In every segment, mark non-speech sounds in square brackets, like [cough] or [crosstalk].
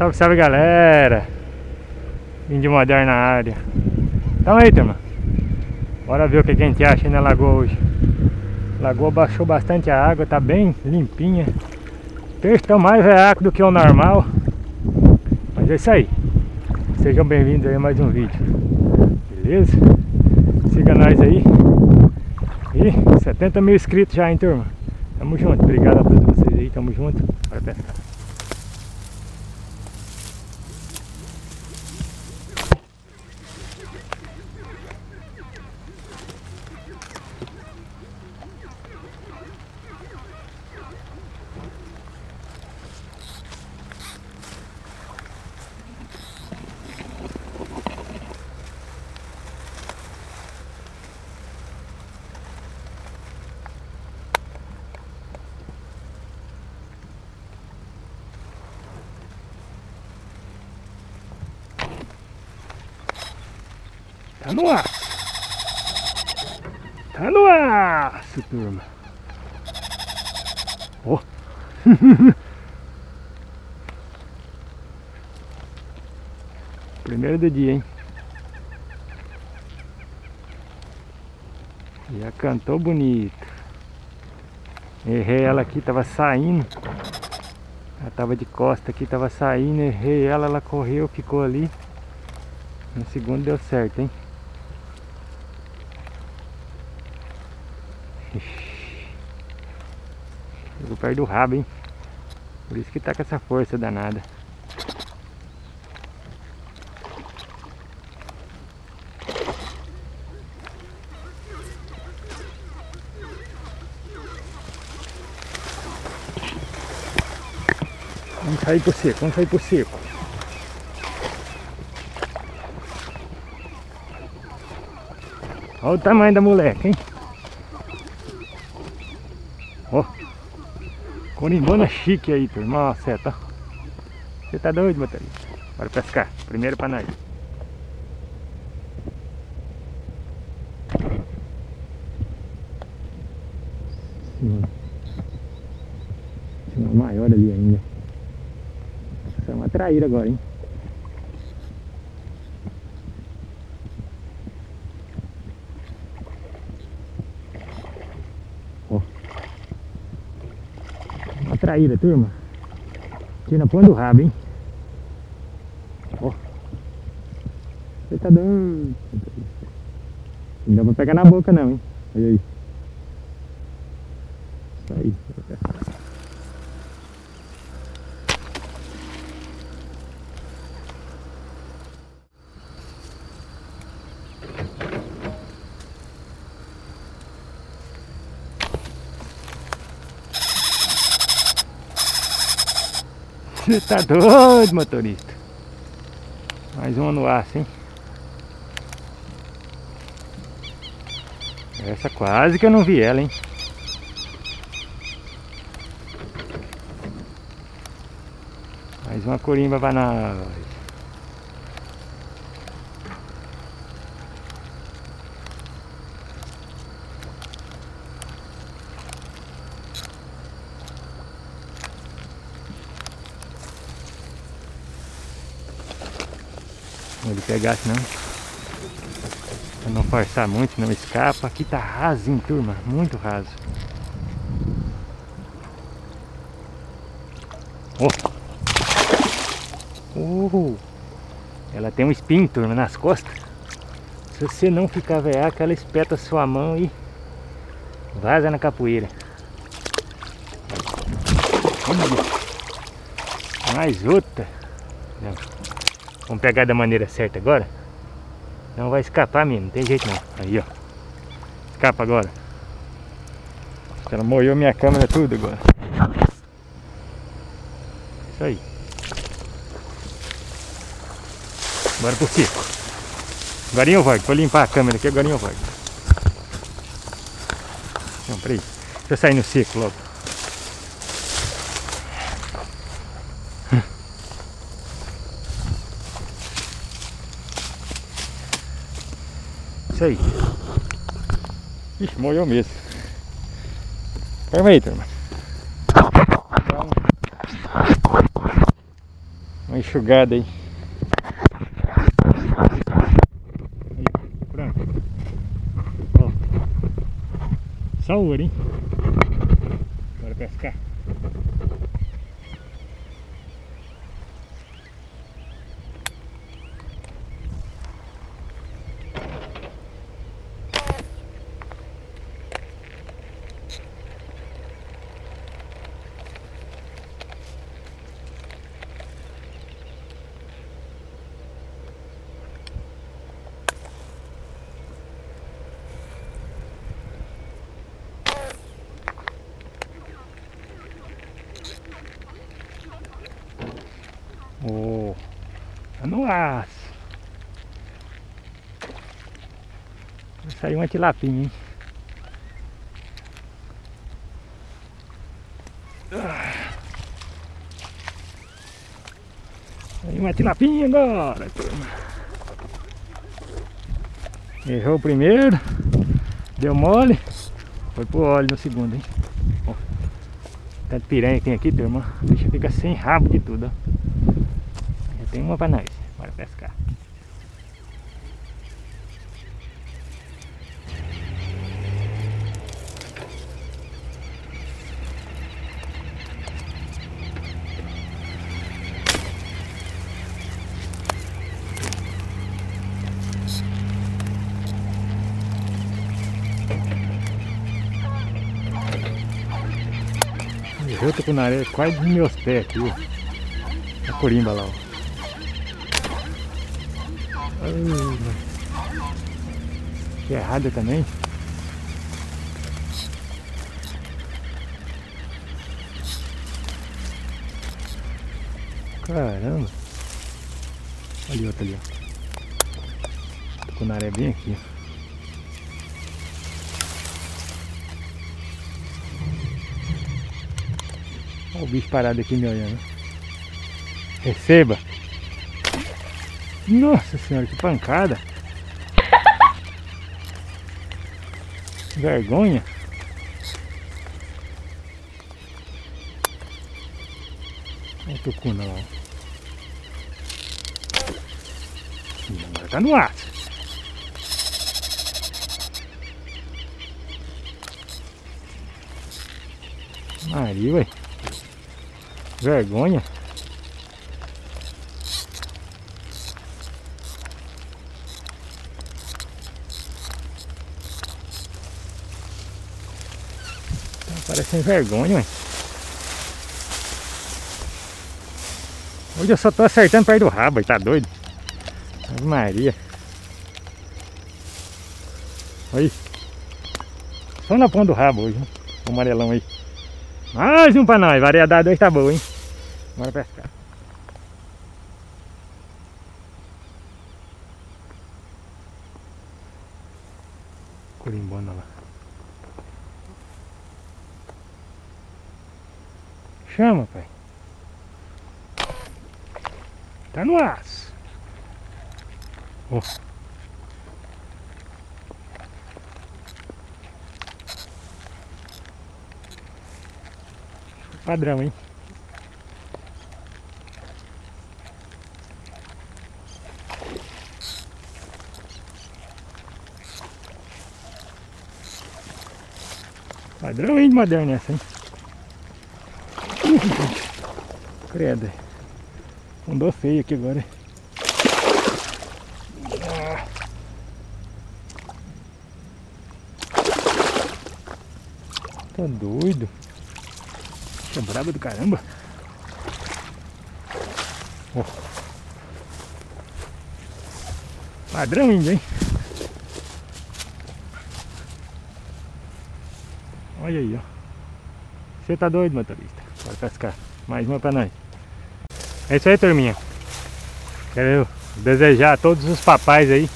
Salve, salve galera! Índio moderno na área. Então aí, turma. Bora ver o que a gente acha aí na lagoa hoje. A lagoa baixou bastante a água, tá bem limpinha. Peixes estão mais veacos do que o normal. Mas é isso aí. Sejam bem-vindos aí a mais um vídeo. Beleza? Siga nós aí. E 70 mil inscritos já, hein, turma? Tamo junto. Obrigado a todos vocês aí. Tamo junto. Bora pescar. Tá no ar. Tá no ar, turma. Ó. Oh. [laughs] Primeiro do dia, hein? Já cantou bonito. Errei ela aqui, tava saindo. Ela tava de costa aqui, tava saindo, errei ela, ela correu, ficou ali. No segundo deu certo, hein? Pegou perto do rabo, hein? Por isso que tá com essa força danada. Vamos sair pro seco, vamos sair pro seco. Olha o tamanho da moleque, hein? Corimbana chique aí, turma. Ó, seta. Você tá doido, motorista? Bora pescar. Primeiro pra nós. Sim. Tem uma maior ali ainda. Essa é uma traíra agora, hein? Traíra, turma. Aqui na ponta do rabo, hein? Ó. Você tá dando... Não dá pra pegar na boca não, hein? Olha aí. Isso aí. Você tá doido, motorista? Mais uma no aço, hein? Essa quase que eu não vi ela, hein? Mais uma corimba pra nós. Ele pegasse não pra não forçar muito, não escapa. Aqui tá raso, hein, turma, muito raso. Oh. Oh. ela tem um espinho, turma, nas costas. Se você não ficar veaca, ela espeta a sua mão e vaza na capoeira. Mais outra. Não. Vamos pegar da maneira certa agora. Não vai escapar mesmo, não tem jeito não. Aí, ó. Escapa agora. Ela molhou minha câmera tudo agora. Isso aí. Bora pro circo. Agora eu volto. Vou limpar a câmera aqui, agora eu volto. Não, peraí. Deixa eu sair no circo logo. Isso aí. Ixi, molhou mesmo. Calma aí, turma. Uma enxugada aí. Aí, pronto. Ó. Ouro, hein? Bora pescar. Oh, Vai sair uma tilapinha, hein? Saiu uma tilapinha agora. Errou o primeiro, deu mole, foi pro óleo no segundo, hein? Tanto piranha que tem aqui, turma. A bicha fica sem rabo de tudo, ó. Já tem uma pra nós. Pescar. Eu tô com na areia quase nos meus pés aqui, ó. A corimba lá, ó. Que errada também. Caramba. Ali outra ali, ó. Tô com na areia bem aqui. Olha o bicho parado aqui me olhando. Receba. Nossa senhora, que pancada. [laughs] Vergonha. Olha o tucuna lá. Agora tá no aço. Maria, ué. Vergonha. Tá parecendo vergonha, ué. Hoje eu só tô acertando perto do rabo, tá doido? Ave Maria. Aí. Só na ponta do rabo hoje, né? O amarelão aí. Mais um pra nós, variedade hoje tá boa, hein? Bora pescar. Corimbona lá. Chama, pai. Tá no aço. Ó. Padrão, hein? Padrão, hein, de moderna essa, hein? [laughs] Credo. Andou feio aqui agora. Ah. Tá doido. Tá brabo do caramba. Ó. Padrão índio, hein? Olha aí, ó. Você tá doido, motorista? Pescar. Mais uma pra nós. É isso aí, turminha. Quero desejar a todos os papais aí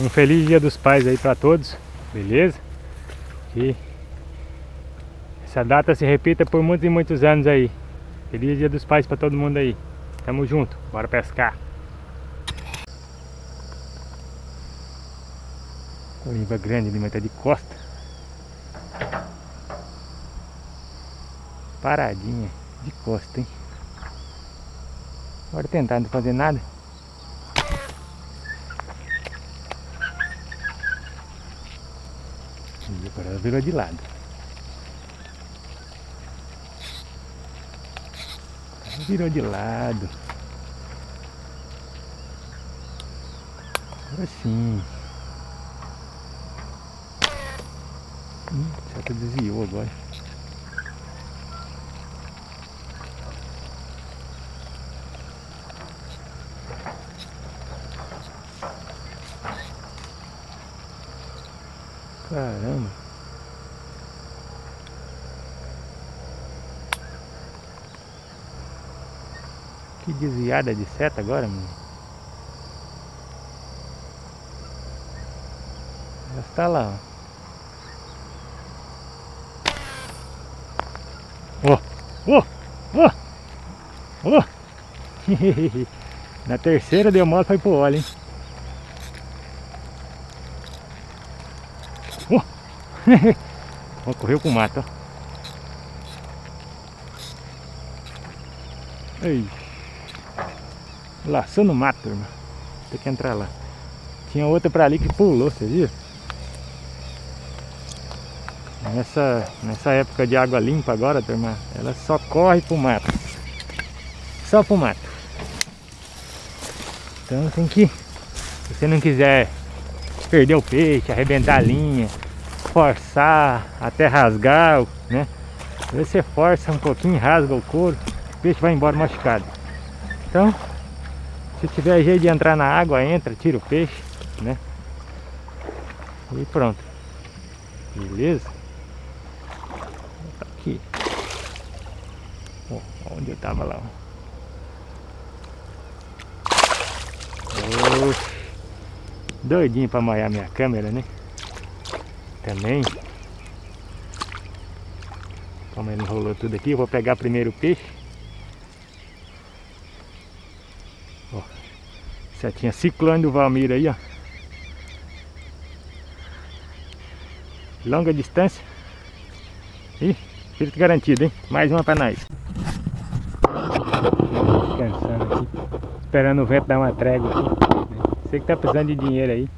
um feliz dia dos pais aí pra todos. Beleza? Que essa data se repita por muitos e muitos anos aí. Feliz dia dos pais pra todo mundo aí. Tamo junto. Bora pescar. Corimba grande mas tá de costa. Paradinha de costa, hein? Agora tentar não fazer nada. E agora ela virou de lado. Ela virou de lado. Agora sim. Hum, seta desviou agora. Caramba. Que desviada de seta agora, menino. Ela está lá, ó. Ó, ó, ó, ó. [laughs] Na terceira deu mole, foi pro óleo, hein. Ó, [laughs] correu pro mato, ó. Ei. Laçou no mato, irmão. Tem que entrar lá. Tinha outra pra ali que pulou, você viu? Nessa, nessa época de água limpa agora, turma, ela só corre pro mato. Só pro mato. Então tem que, se você não quiser perder o peixe, arrebentar a linha, forçar até rasgar, né? Você força um pouquinho, rasga o couro, o peixe vai embora machucado. Então, se tiver jeito de entrar na água, entra, tira o peixe, né? E pronto. Beleza? Aqui. onde eu tava lá. Oxe. Doidinho pra molhar minha câmera, né? Também. Como ele enrolou tudo aqui, eu vou pegar primeiro o peixe. Setinha ciclone do Valmir aí, ó. Longa distância. Ih, espírito garantido, hein? Mais uma pra nós. Descansando aqui. Esperando o vento dar uma trégua aqui. Você que tá precisando de dinheiro aí.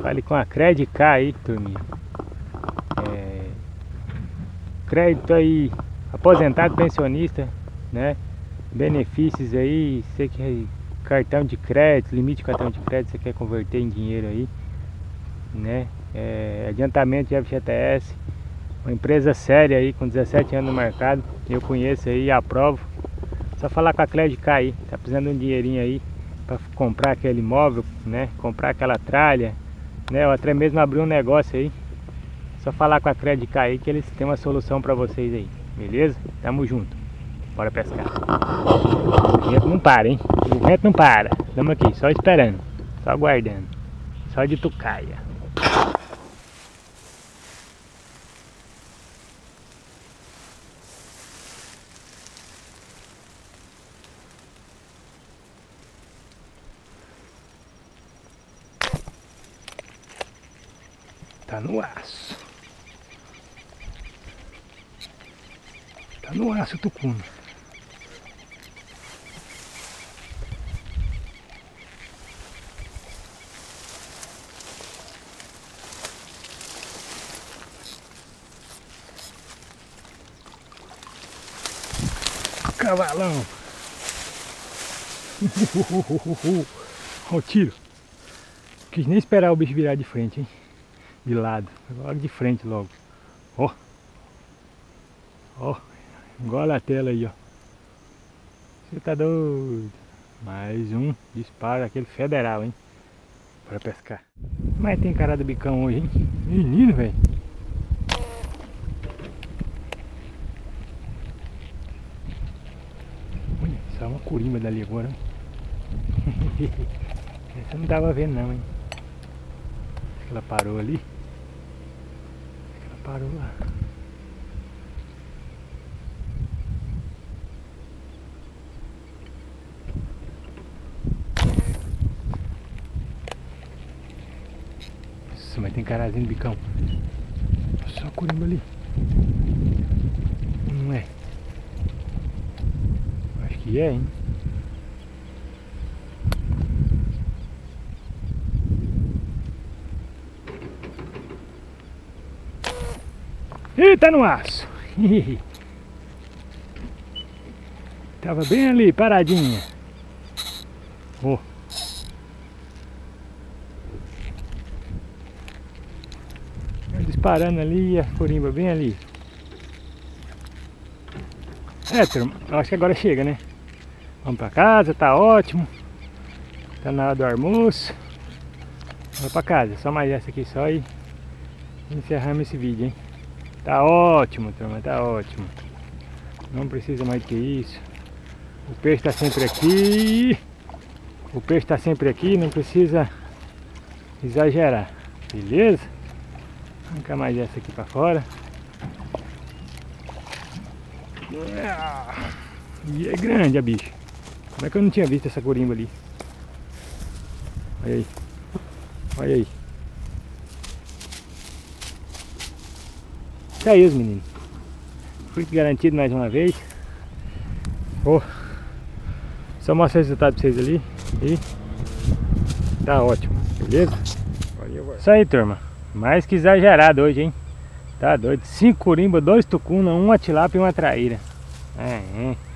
Fale com a Credicar aí, turminha. É... Crédito aí, aposentado, pensionista, né? Benefícios aí, você que cartão de crédito, limite de cartão de crédito, você quer converter em dinheiro aí, né? É, adiantamento de FGTS, uma empresa séria aí, com 17 anos no mercado, eu conheço aí, aprovo. Só falar com a Credicar aí, tá precisando de um dinheirinho aí para comprar aquele imóvel, né? Comprar aquela tralha, né? Ou até mesmo abrir um negócio aí. Só falar com a Credicar aí que eles têm uma solução para vocês aí, beleza? Tamo junto. Bora pescar. O vento não para, hein? O vento não para. Estamos aqui, só esperando. Só aguardando. Só de tucaia. Tá no aço. Tá no aço, tucuna. Cavalão. [laughs] Olha o tiro. Quis nem esperar o bicho virar de frente, hein? De lado. Logo de frente logo. Ó. Ó. Engole a tela aí, ó. Você tá doido. Mais um disparo, aquele federal, hein? Para pescar. Mas tem cara do bicão hoje, hein? Menino, velho. Olha, corimba dali agora. [laughs] Essa não tava vendo não, hein? Acho que ela parou ali. Acho que ela parou lá. Nossa, mas tem carazinho bicão. Só corimba ali. dia, hein? Ih, tá no aço. [laughs] Tava bem ali, paradinha. Oh. Disparando ali a corimba bem ali. É, turma, acho que agora chega, né? Vamos pra casa, tá ótimo. Tá na hora do almoço. Vamos pra casa, só mais essa aqui só e encerramos esse vídeo, hein? Tá ótimo, turma, tá ótimo. Não precisa mais do que isso. O peixe tá sempre aqui. O peixe tá sempre aqui, não precisa exagerar. Beleza? Vamos mais essa aqui pra fora. E é grande a bicha. Como é que eu não tinha visto essa corimba ali? Olha aí. Olha aí. Isso aí, os meninos. Fui garantido mais uma vez. Oh. Só mostrar o resultado pra vocês ali. E tá ótimo, beleza? Isso aí, turma. Mais que exagerado hoje, hein? Tá doido. Cinco corimba, dois tucuna, uma tilápia e uma traíra. É, é.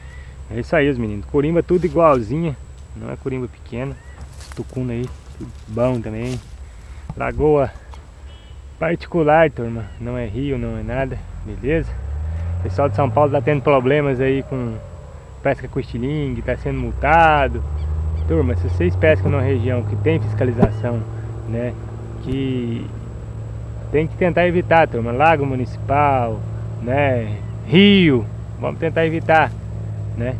É isso aí, os meninos. Corimba tudo igualzinha. Não é corimba pequena. Tucuna aí, tudo bom também. Lagoa particular, turma. Não é rio, não é nada. Beleza? O pessoal de São Paulo tá tendo problemas aí com pesca com estilingue, tá sendo multado. Turma, se vocês pescam numa região que tem fiscalização, né? Que tem que tentar evitar, turma. Lago municipal, né? Rio. Vamos tentar evitar, né?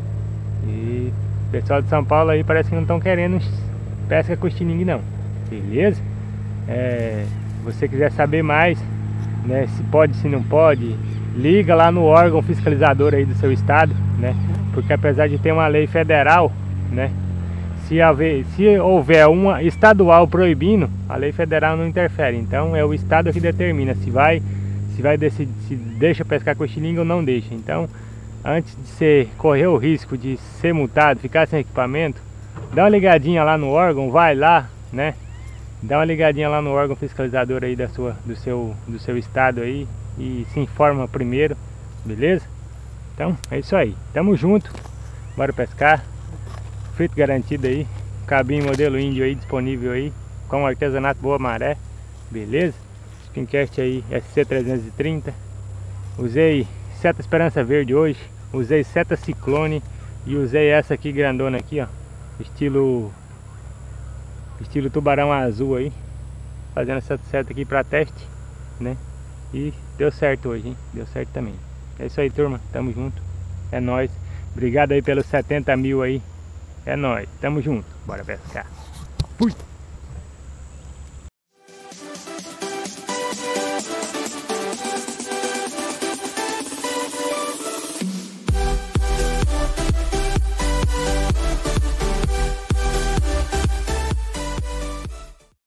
E o pessoal de São Paulo aí parece que não estão querendo pesca com não. Beleza? É, você quiser saber mais, né? Se pode, se não pode, liga lá no órgão fiscalizador aí do seu estado, né? Porque apesar de ter uma lei federal, né? Se, se houver uma estadual proibindo, a lei federal não interfere. Então é o estado que determina se vai, se vai decidir, se deixa pescar com ou não deixa. Então, antes de você correr o risco de ser multado, ficar sem equipamento, dá uma ligadinha lá no órgão, vai lá, né? Dá uma ligadinha lá no órgão fiscalizador aí da sua, do, seu, do seu estado aí e se informa primeiro, beleza? Então é isso aí, tamo junto, bora pescar frito garantido aí. Cabinho modelo índio aí disponível aí. Com artesanato boa maré. Beleza? Spincast aí SC330. Usei seta esperança verde hoje. Usei seta ciclone. E usei essa aqui grandona aqui, ó. Estilo... Estilo tubarão azul aí. Fazendo essa seta aqui pra teste, né? E deu certo hoje, hein? Deu certo também. É isso aí, turma. Tamo junto. É nóis. Obrigado aí pelos 70 mil aí é nóis, tamo junto, bora pescar. Fui!